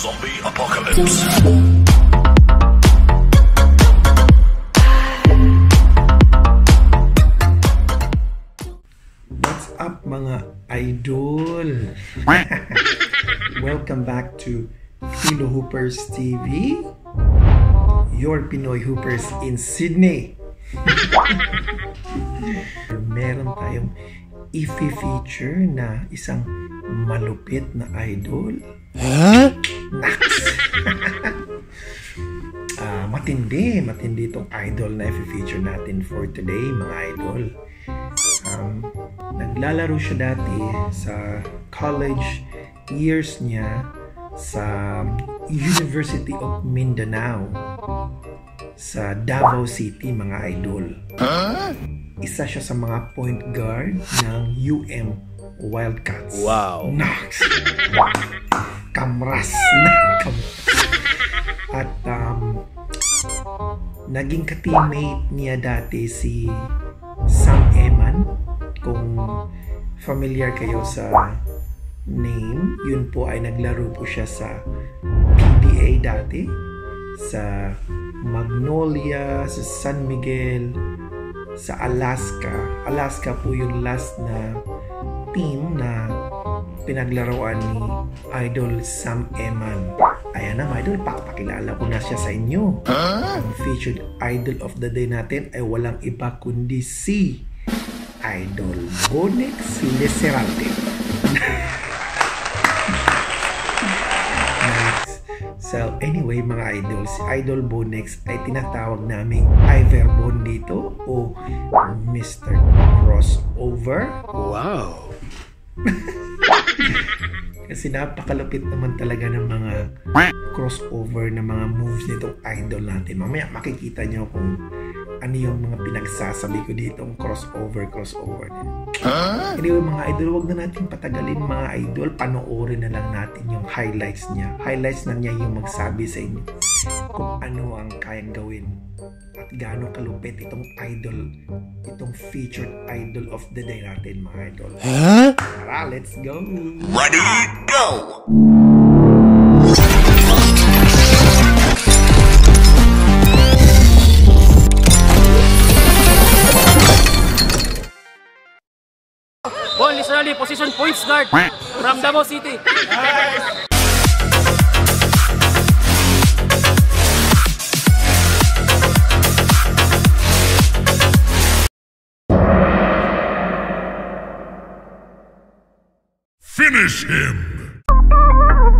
Zombie Apocalypse. What's up mga idol? Welcome back to Philo Hoopers TV. Your Pinoy Hoopers in Sydney. Meron tayong i-feature na isang malupit na idol. Nax! Ah, matindi, matindi itong idol na i-feature natin for today, mga idol. Um, naglalaro siya dati sa college years niya sa University of Mindanao sa Davao City, mga idol. Isa siya sa mga point guard ng UM Wildcats. Wow. Nax! Kamras na. At um, naging ka-teammate niya dati si Sam Eman. Kung familiar kayo sa name, yun po ay naglaro po siya sa PBA dati. Sa Magnolia, sa San Miguel, sa Alaska. Alaska po yung last na team na pinaglaruan ni Idol Sam Eman. Ayan na mga idol, papakilala ko na siya sa inyo. Ang featured idol of the day natin ay walang iba kundi si Idol Bonex Leserante. Next. So anyway mga idol, si Idol Bonex ay tinatawag naming Iverbon dito o Mr. Crossover. Wow. Kasi napakalupit naman talaga ng mga crossover ng mga moves nitong idol natin. Mamaya makikita nyo kung ano yung mga pinagsasabi ko dito ang crossover, crossover. Anyway mga idol, wag na natin patagalin mga idol. Panoorin na lang natin yung highlights niya. Highlights na niya yung magsabi sa inyo kung ano ang kayang gawin at gaano kalupit itong idol, itong featured idol of the day natin mga idol. Tara, let's go! Ready, go! Points guard from Davao City. Finish him!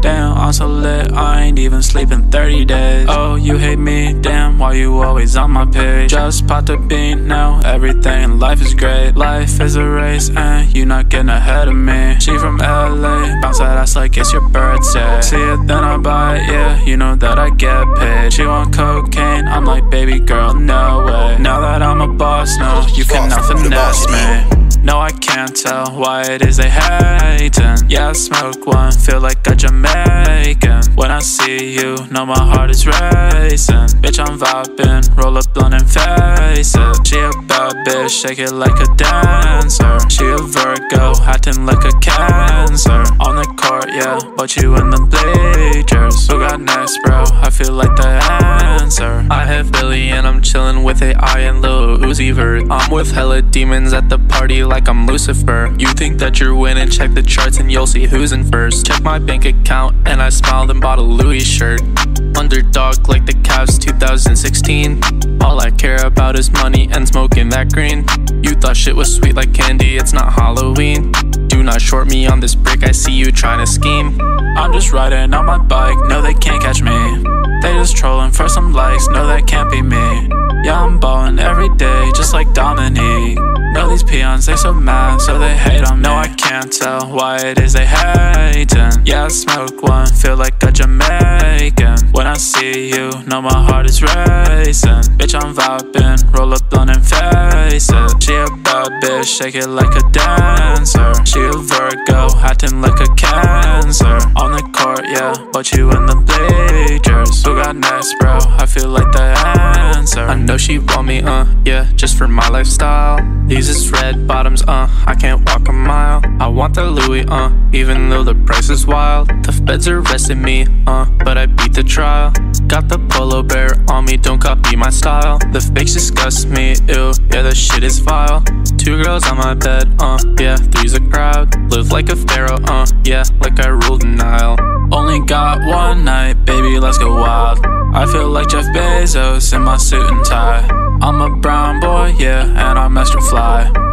Damn, I'm so lit, I ain't even sleeping 30 days. Oh, you hate me? Damn, why you always on my page? Just popped a bean, now everything in life is great. Life is a race, and you not getting ahead of me. She from LA, bounce that ass like it's your birthday. See it, then I buy it, yeah, you know that I get paid. She want cocaine, I'm like, baby girl, no way. Now that I'm a boss, no, you cannot finesse me. No, I can't tell why it is they hating. Yeah, I smoke one, feel like a Jamaican. When I see you, know my heart is racing. Bitch, I'm vibing, roll up blunt and face it. She a bad bitch, shake it like a dancer. She a Virgo, acting like a cancer. On the court, yeah, but you in the bleachers. Who got next, bro? I feel like the answer. I have Billy and I'm chilling with AI and Lil Uzi Vert. I'm with hella demons at the party like I'm Lucifer. You think that you're winning? Check the charts and you'll see who's in first. Check my bank account and I smiled and bought a Louis shirt. Underdog like the Cavs 2016. All I care about is money and smoking that green. You thought shit was sweet like candy, it's not Halloween. Do not short me on this brick, I see you trying to scheme. I'm just riding on my bike, no, they can't catch me. They just trolling for some likes, no, that can't be me. Yeah, I'm ballin' every day, just like Dominique. No, these peons, they so mad, so they hate on me. No, I can't tell why it is they hating. Yeah, I smoke one, feel like a Jamaican. When I see you, know my heart is racing. Bitch, I'm vibing, roll up blunt and face it. She a bad bitch, shake it like a dancer. She a Virgo, acting like a cancer. On the court, yeah, but you in the bleachers. Who got next, bro? I feel like the answer. I know she want me, uh, yeah, just for my lifestyle. These is red bottoms, uh, I can't walk a mile. I want the Louis, uh, even though the price is wild. The feds arrested me, uh, but I beat the trial. Got the polo bear on me, don't copy my style. The fakes disgust me, ew, yeah, the shit is vile. Two girls on my bed, uh, yeah, three's a crowd. Live like a pharaoh, uh, yeah, like I ruled the Nile. Only got one night, baby, let's go wild. I feel like Jeff Bezos in my suit and tie. I'm a brown boy, yeah, and I'm extra fly.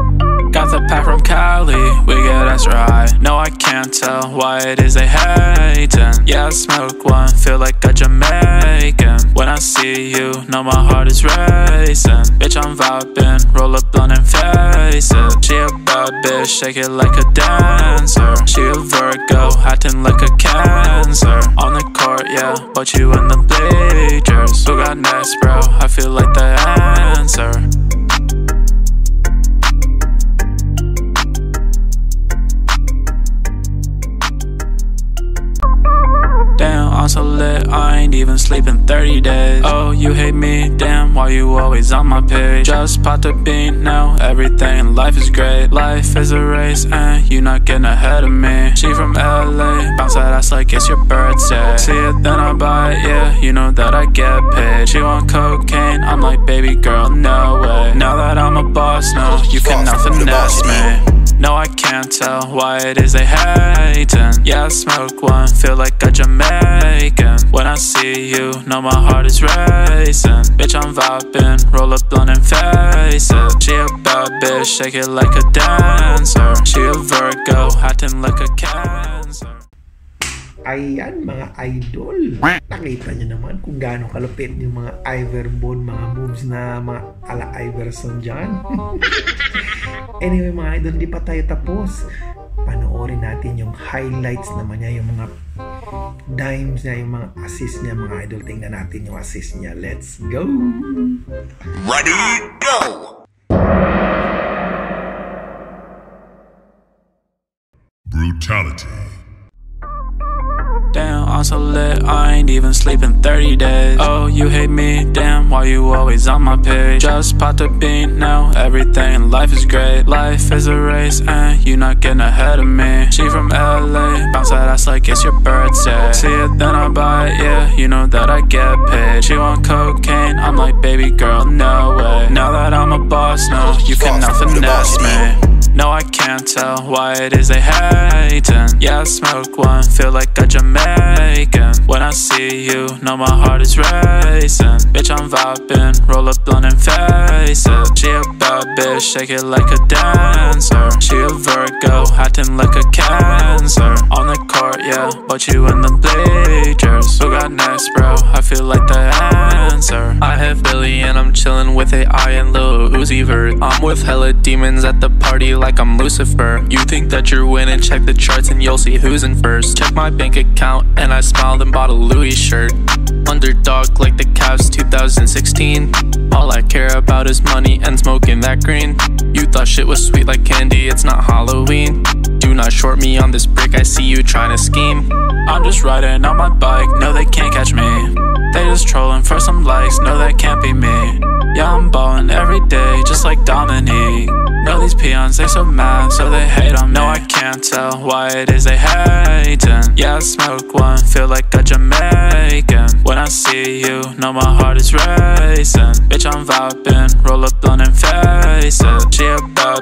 Got the pack from Cali, we get extra right. No, I can't tell why it is they hating. Yeah, I smoke one, feel like a Jamaican. When I see you, know my heart is racing. Bitch, I'm vibing, roll up blunt and face it. She a bad bitch, shake it like a dancer. She a Virgo, acting like a cancer. On the court, yeah, but you in the bleachers. Who got next, bro? I feel like the answer. I ain't even sleeping 30 days. Oh, you hate me? Damn, why you always on my page? Just popped a bean, now everything in life is great. Life is a race, and you not getting ahead of me. She from LA, bounce that ass like it's your birthday. See it, then I buy it, yeah, you know that I get paid. She want cocaine, I'm like, baby girl, no way. Now that I'm a boss, no, you cannot finesse me. No, I can't tell why it is they hating. Yeah, I smoke one, feel like a Jamaican. When I see you, know my heart is racing. Bitch, I'm vibing, roll up blunt and face it. She a bad bitch, shake it like a dancer. She a Virgo, acting like a cancer. Ayan mga idol. Nakita nyo naman kung gaano kalupit yung mga Iverbone, mga moves na mga ala Iverson dyan. anyway mga idol, hindi pa tayo tapos. Panoorin natin yung highlights naman niya, yung mga dimes niya, yung mga assist niya mga idol. Tingnan natin yung assist niya. Let's go! Ready, go! Brutality. I'm so lit, I ain't even sleeping 30 days. Oh, you hate me? Damn, why you always on my page? Just popped a bean, now everything in life is great. Life is a race, and you not getting ahead of me. She from LA, bounce that ass like it's your birthday. See it, then I buy it, yeah, you know that I get paid. She want cocaine, I'm like, baby girl, no way. Now that I'm a boss, no, you cannot finesse me. No, I can't tell why it is they hating. Yeah, I smoke one, feel like a Jamaican. When I see you, know my heart is racing. Bitch, I'm vibing, roll up blunt and face it. She a bad bitch, shake it like a dancer. She a Virgo, acting like a cancer. On the court, yeah, but you in the bleachers. Who got next, bro? I feel like the answer. I have Billy and I'm chilling with AI and Lil Uzi Vert. I'm with hella demons at the party like I'm Lucifer. You think that you're winning? Check the charts and you'll see who's in first. Check my bank account and I smiled and bought a Louis shirt. Underdog like the Cavs 2016. All I care about is money and smoking that green. You thought shit was sweet like candy, it's not Halloween. Do not short me on this brick, I see you trying to scheme. I'm just riding on my bike, no, they can't catch me. They just trolling for some likes, no, that can't be me. Yeah, I'm ballin' every day, just like Dominique. Know these peons, they so mad, so they hate on me. No, I can't tell why it is they hating. Yeah, I smoke one, feel like a Jamaican. When I see you, know my heart is racing. Bitch, I'm vibing, roll up blunt and face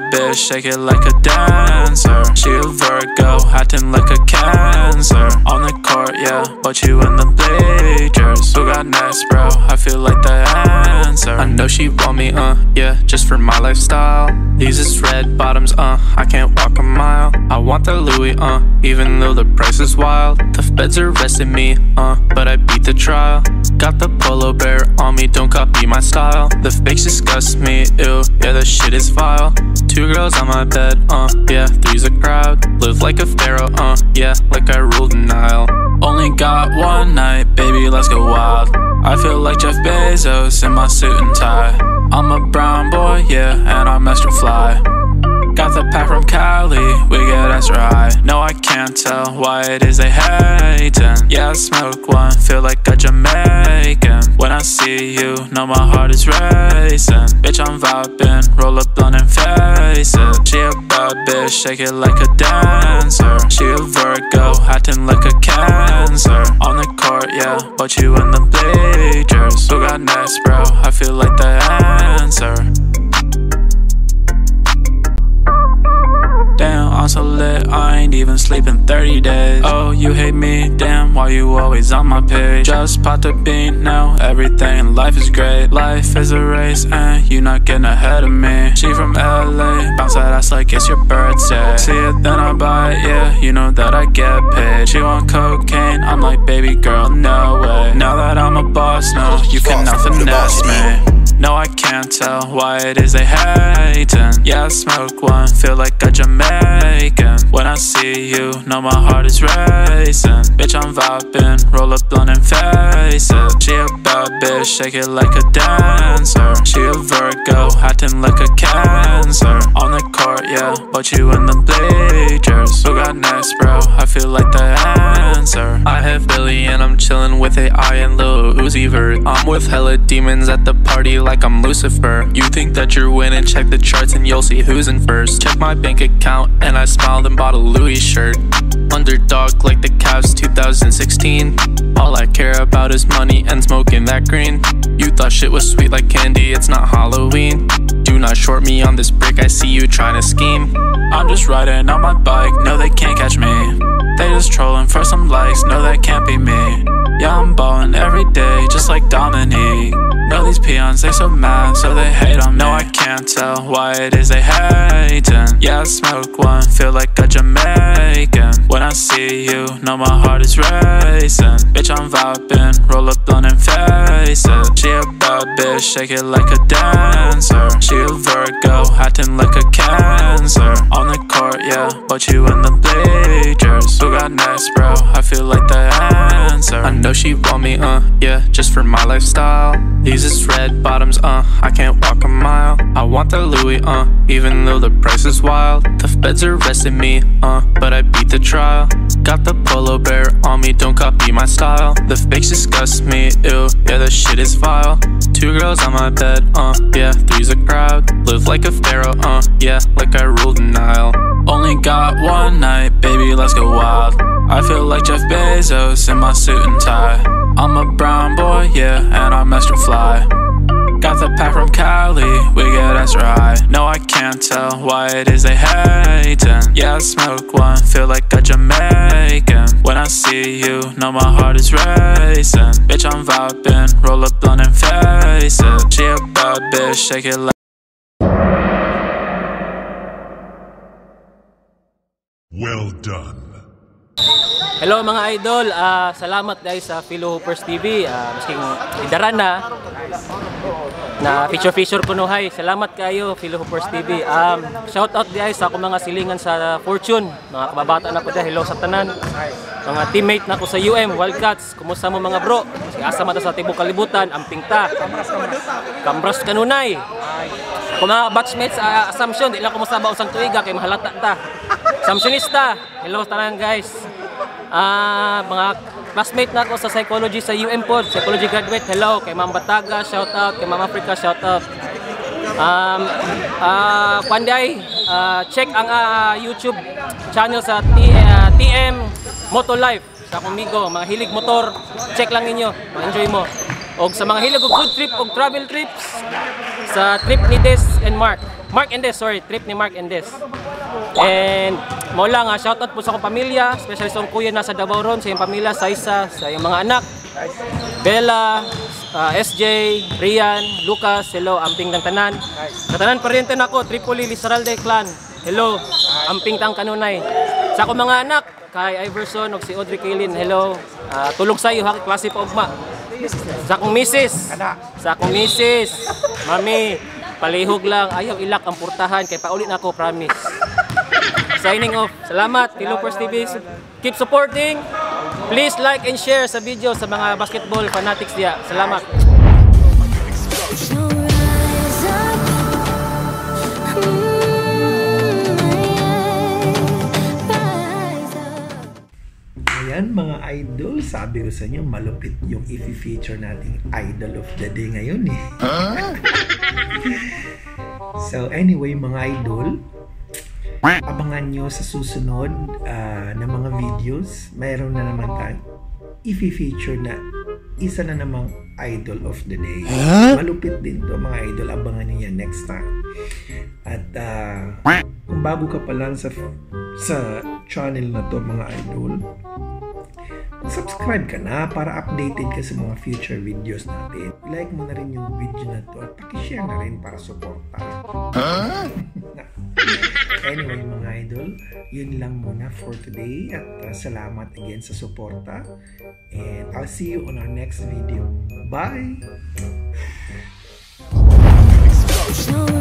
bad bitch, shake it like a dancer. She a Virgo, acting like a cancer. On the court, yeah, but you in the bleachers. Who got next, bro? I feel like the answer. I know she want me, uh, yeah, just for my lifestyle. These is red bottoms, uh, I can't walk a mile. I want the Louis, uh, even though the price is wild. The feds arrested me, uh, but I beat the trial. Got the polo bear on me, don't copy my style. The fakes disgust me, ew, yeah, the shit is vile. Two girls on my bed, uh, yeah, three's a crowd. Live like a pharaoh, uh, yeah, like I ruled the Nile. Only got one night, baby, let's go wild. I feel like Jeff Bezos in my suit and tie. I'm a brown boy, yeah, and I'm extra fly. Got the pack from Cali, we get extra high. No, I can't tell why it is they hating. Yeah, I smoke one, feel like a Jamaican. When I see see you, know my heart is racing. Bitch, I'm vibing, roll up blunt and face it. She a bad bitch, shake it like a dancer. She a Virgo, acting like a cancer. On the court, yeah, but you in the bleachers. Who got next, bro? I feel like the answer. Damn, I'm so lit, I ain't even sleeping 30 days. Oh, you hate me, damn, why you always on my page? Just popped a bean, now everything in life is great. Life is a race, and you not getting ahead of me. She from LA, bounce that ass like it's your birthday. See it, then I buy it, yeah, you know that I get paid. She want cocaine, I'm like, baby girl, no way. Now that I'm a boss, no, you can cannot finesse me. No, I can't tell why it is they hating. Yeah, I smoke one, feel like a Jamaican. When I see you, know my heart is racing. Bitch, I'm vibing, roll up blunt and face it. She a bad bitch, shake it like a dancer. She a Virgo, acting like a cancer. On the court, yeah, but you in the bleachers. Who got next, bro? I feel like the answer. I have Billy and I'm chilling with AI and Lil Uzi Vert. I'm with hella demons at the party like I'm Lucifer. You think that you're winning? Check the charts and you'll see who's in first. Check my bank account and I smiled and bought a Louis shirt. Underdog like the Cavs 2016. All I care about is money and smoking that green. You thought shit was sweet like candy, it's not Halloween. Do not short me on this brick, I see you trying to scheme. I'm just riding on my bike, no, they can't catch me. Just trolling for some likes, no, that can't be me. Yeah, I'm ballin' every day, just like Dominique. Know these peons, they so mad, so they hate on me. No, I can't tell why it is they hating. Yeah, I smoke one, feel like a Jamaican. When I see you, know my heart is racing. Bitch, I'm vibing, roll up blunt and face it. She a bad bitch, shake it like a dancer. She a Virgo, acting like a cancer. On the court, yeah, but you in the bleachers. Who got next, bro? I feel like the answer. I know she want me, uh, yeah, just for my lifestyle. These is red bottoms, uh, I can't walk a mile. I want the Louis, uh, even though the price is wild. The feds arrested me, uh, but I beat the trial. Got the polo bear on me, don't copy my style. The fakes disgust me, ew, yeah, the shit is vile. Two girls on my bed, uh, yeah, three's a crowd. Live like a pharaoh, uh, yeah, like I ruled the Nile. Only got one night, baby, let's go wild. I feel like Jeff Bezos in my suit and tie. I'm a brown boy, yeah, and I'm extra fly. Got the pack from Cali, we get extra right. No, I can't tell why it is they hating. Yeah, I smoke one, feel like a Jamaican. When I see you, know my heart is racing. Bitch, I'm vibing, roll up blunt and face it. She a bad bitch, shake it like. Well done. Hello mga idol, Ah, salamat guys sa Philo Hoopers TV. Ah, masking idaran na na feature feature kuno hay. Salamat kayo Philo Hoopers TV. Um, shout out guys sa akong mga silingan sa Fortune, mga kababata na ko dahil hello sa tanan. Mga teammate na ko sa UM Wildcats. Kumusta mo mga bro? Si asa mata sa tibok kalibutan, amping ta. Kambras kanunay. Kung mga batchmates sa Assumption, di lang ko masabaw sang tuiga kay mahalata ta. Assumptionista. Hello tanan guys. Ah, mga classmate na ako sa psychology sa UM po, psychology graduate. Hello kay Ma'am Bataga, shout out kay Ma'am Africa, shout out. Um, ah, Panday, ah, check ang ah, YouTube channel sa T, ah, TM Moto Life sa Kumigo, mga hilig motor, check lang ninyo, ma-enjoy mo. Og sa mga hilig og food trip og travel trips sa trip ni Des and Mark. Mark and Des, sorry, trip ni Mark and Des. And mo lang ha, shoutout po sa akong pamilya, especially sa akong kuya nasa Davao ron, sa iyong pamilya, sa isa, sa iyong mga anak. Bella, ah, SJ, Rian, Lucas, hello, amping ng tanan. Sa tanan pa rin ako, Tripoli, Lizaralde Clan. Hello, amping tang kanunay. Sa akong mga anak, kay Iverson ug si Audrey Kaylin, hello. Ah, tulog sa iyo, ha, klase pa ugma. Sa akong misis, sa akong misis, mami, palihog lang, ayaw ilak ang purtahan, kay paulit na ako, promise. Signing off. Salamat, Tilopers TV. Keep supporting. Please like and share sa video sa mga basketball fanatics diya. Salamat. Ayan mga idol, sabi ko sa inyo, malupit yung i-feature nating idol of the day ngayon eh. so anyway mga idol, abangan nyo sa susunod ah, na mga videos. Mayroon na naman tayong i-feature na isa na namang idol of the day. Malupit din to mga idol. Abangan nyo yan next time. At ah, kung bago ka pa lang sa sa channel na to mga idol, subscribe ka na para updated ka sa mga future videos natin. Like mo na rin yung video na to at pakishare na rin para suporta. anyway mga idol, yun lang muna for today at uh, salamat again sa suporta and I'll see you on our next video. Bye! Explosion.